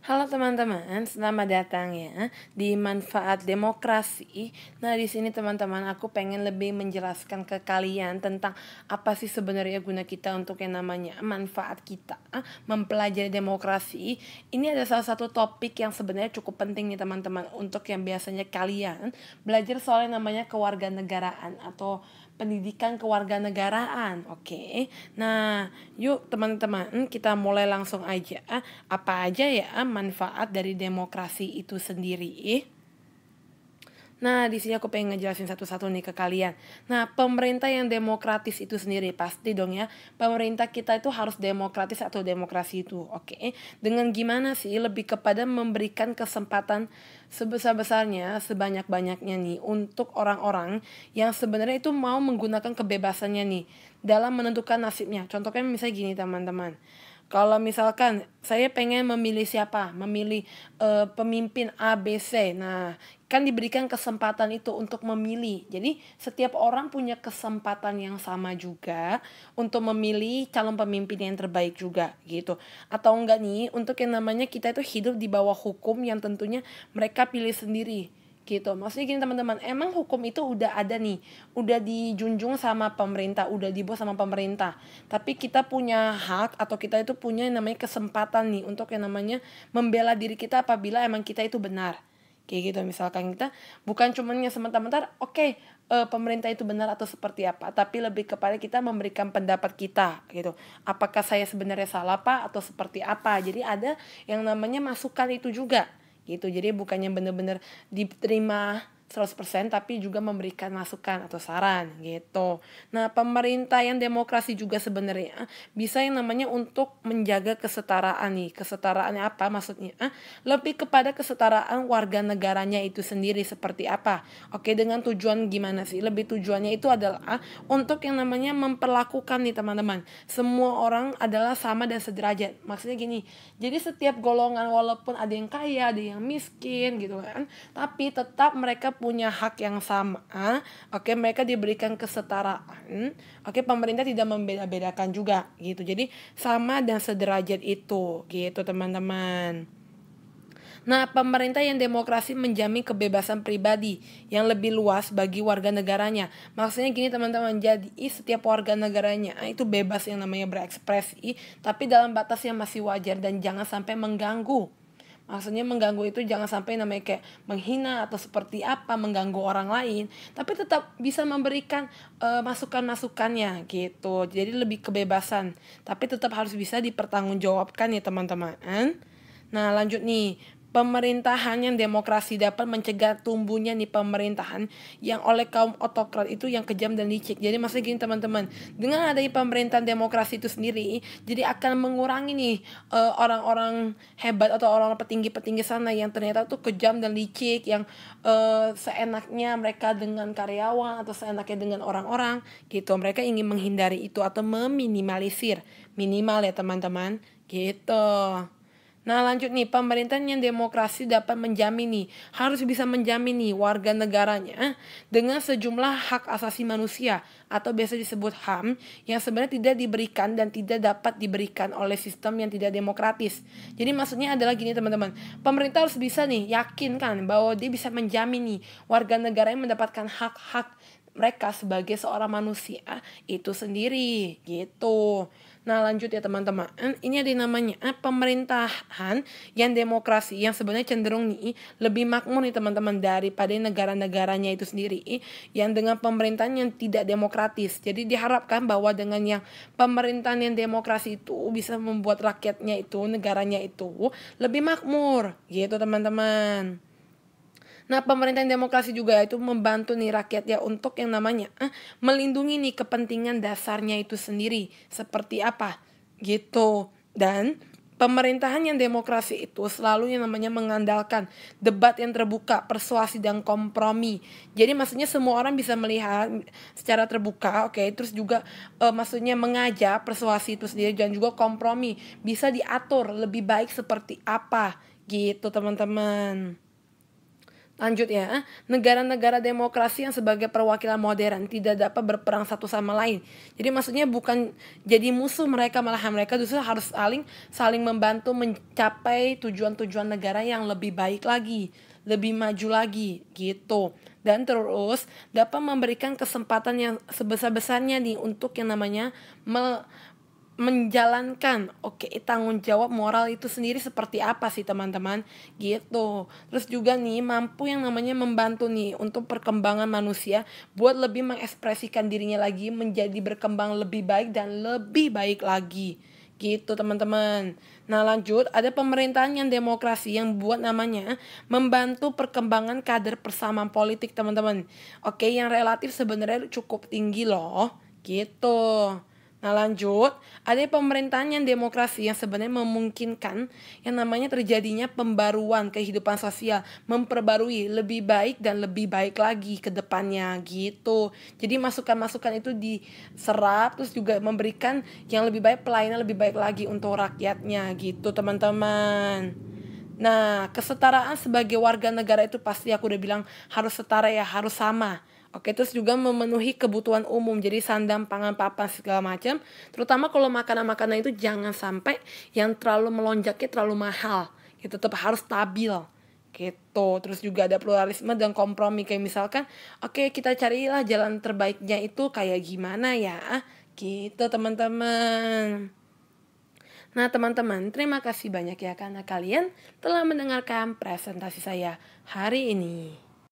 Halo teman-teman, selamat datang ya di manfaat demokrasi. Nah, di sini teman-teman aku pengen lebih menjelaskan ke kalian tentang apa sih sebenarnya guna kita untuk yang namanya manfaat kita mempelajari demokrasi. Ini ada salah satu topik yang sebenarnya cukup penting nih teman-teman untuk yang biasanya kalian belajar soal yang namanya kewarganegaraan atau pendidikan kewarganegaraan. Oke. Nah, yuk teman-teman, kita mulai langsung aja. Apa aja ya manfaat dari demokrasi itu sendiri? Nah, di sini aku pengen ngejelasin satu-satu nih ke kalian. Nah, pemerintah yang demokratis itu sendiri pasti dong ya. Pemerintah kita itu harus demokratis atau demokrasi itu. Oke. Dengan gimana sih? Lebih kepada memberikan kesempatan sebesar-besarnya, sebanyak-banyaknya nih untuk orang-orang yang sebenarnya itu mau menggunakan kebebasannya nih dalam menentukan nasibnya. Contohnya misalnya gini, teman-teman kalau misalkan saya pengen memilih siapa, memilih uh, pemimpin ABC. Nah, kan diberikan kesempatan itu untuk memilih. Jadi, setiap orang punya kesempatan yang sama juga untuk memilih calon pemimpin yang terbaik juga gitu. Atau enggak nih, untuk yang namanya kita itu hidup di bawah hukum yang tentunya mereka pilih sendiri gitu. Maksudnya gini teman-teman emang hukum itu udah ada nih. Udah dijunjung sama pemerintah udah dibuat sama pemerintah. Tapi kita punya hak atau kita itu punya yang namanya kesempatan nih untuk yang namanya membela diri kita apabila emang kita itu benar. Kayak gitu misalkan kita bukan cumannya sementara-mentara oke okay, eh, pemerintah itu benar atau seperti apa tapi lebih kepada kita memberikan pendapat kita gitu. Apakah saya sebenarnya salah pak atau seperti apa? Jadi ada yang namanya masukan itu juga gitu. Jadi bukannya bener-bener diterima 100% tapi juga memberikan masukan atau saran gitu. Nah, pemerintah yang demokrasi juga sebenarnya bisa yang namanya untuk menjaga kesetaraan nih. Kesetaraannya apa maksudnya? Lebih kepada kesetaraan warga negaranya itu sendiri seperti apa? Oke, dengan tujuan gimana sih? Lebih tujuannya itu adalah untuk yang namanya memperlakukan nih teman-teman. Semua orang adalah sama dan sederajat. Maksudnya gini. Jadi setiap golongan walaupun ada yang kaya, ada yang miskin gitu kan, tapi tetap mereka punya hak yang sama. Oke, mereka diberikan kesetaraan. Oke, pemerintah tidak membeda-bedakan juga gitu. Jadi sama dan sederajat itu gitu, teman-teman. Nah, pemerintah yang demokrasi menjamin kebebasan pribadi yang lebih luas bagi warga negaranya. Maksudnya gini teman-teman, jadi setiap warga negaranya itu bebas yang namanya berekspresi, tapi dalam batas yang masih wajar dan jangan sampai mengganggu maksudnya mengganggu itu jangan sampai namanya kayak menghina atau seperti apa mengganggu orang lain tapi tetap bisa memberikan uh, masukan-masukannya gitu. Jadi lebih kebebasan tapi tetap harus bisa dipertanggungjawabkan ya teman-teman. Nah lanjut nih pemerintahan yang demokrasi dapat mencegah tumbuhnya nih pemerintahan yang oleh kaum otokrat itu yang kejam dan licik. Jadi maksudnya gini teman-teman, dengan adanya pemerintahan demokrasi itu sendiri, jadi akan mengurangi nih uh, orang-orang hebat atau orang-orang petinggi-petinggi sana yang ternyata tuh kejam dan licik, yang uh, seenaknya mereka dengan karyawan atau seenaknya dengan orang-orang gitu. Mereka ingin menghindari itu atau meminimalisir, minimal ya teman-teman, gitu. Nah lanjut nih, pemerintahan yang demokrasi dapat menjamin nih, harus bisa menjamin nih warga negaranya dengan sejumlah hak asasi manusia atau biasa disebut HAM yang sebenarnya tidak diberikan dan tidak dapat diberikan oleh sistem yang tidak demokratis. Jadi maksudnya adalah gini teman-teman, pemerintah harus bisa nih yakin kan bahwa dia bisa menjamin nih warga negara yang mendapatkan hak-hak mereka sebagai seorang manusia itu sendiri gitu. Nah lanjut ya teman-teman, ini ada namanya eh, pemerintahan yang demokrasi yang sebenarnya cenderung nih lebih makmur nih teman-teman daripada negara-negaranya itu sendiri yang dengan pemerintahan yang tidak demokratis. Jadi diharapkan bahwa dengan yang pemerintahan yang demokrasi itu bisa membuat rakyatnya itu, negaranya itu lebih makmur gitu teman-teman. Nah, pemerintahan demokrasi juga itu membantu nih rakyat ya untuk yang namanya eh, melindungi nih kepentingan dasarnya itu sendiri. Seperti apa? Gitu. Dan pemerintahan yang demokrasi itu selalu yang namanya mengandalkan debat yang terbuka, persuasi dan kompromi. Jadi maksudnya semua orang bisa melihat secara terbuka, oke, okay? terus juga uh, maksudnya mengajak persuasi itu sendiri dan juga kompromi bisa diatur lebih baik seperti apa gitu teman-teman. Lanjut ya, negara-negara demokrasi yang sebagai perwakilan modern tidak dapat berperang satu sama lain. Jadi maksudnya bukan jadi musuh mereka malah mereka justru harus saling saling membantu mencapai tujuan-tujuan negara yang lebih baik lagi, lebih maju lagi gitu. Dan terus dapat memberikan kesempatan yang sebesar-besarnya nih untuk yang namanya menjalankan oke okay, tanggung jawab moral itu sendiri seperti apa sih teman-teman? Gitu. Terus juga nih mampu yang namanya membantu nih untuk perkembangan manusia buat lebih mengekspresikan dirinya lagi menjadi berkembang lebih baik dan lebih baik lagi. Gitu teman-teman. Nah lanjut ada pemerintahan yang demokrasi yang buat namanya membantu perkembangan kader persamaan politik teman-teman. Oke yang relatif sebenarnya cukup tinggi loh. Gitu Nah lanjut, ada pemerintahan yang demokrasi yang sebenarnya memungkinkan yang namanya terjadinya pembaruan kehidupan sosial, memperbarui lebih baik dan lebih baik lagi ke depannya gitu. Jadi masukan-masukan itu diserap terus juga memberikan yang lebih baik pelayanan lebih baik lagi untuk rakyatnya gitu teman-teman. Nah, kesetaraan sebagai warga negara itu pasti aku udah bilang harus setara ya, harus sama Oke, terus juga memenuhi kebutuhan umum, jadi sandang, pangan, papan segala macam. Terutama kalau makanan-makanan itu jangan sampai yang terlalu melonjaknya terlalu mahal. Gitu, tetap harus stabil. Gitu. Terus juga ada pluralisme dan kompromi kayak misalkan, oke okay, kita carilah jalan terbaiknya itu kayak gimana ya. Gitu, teman-teman. Nah, teman-teman, terima kasih banyak ya karena kalian telah mendengarkan presentasi saya hari ini.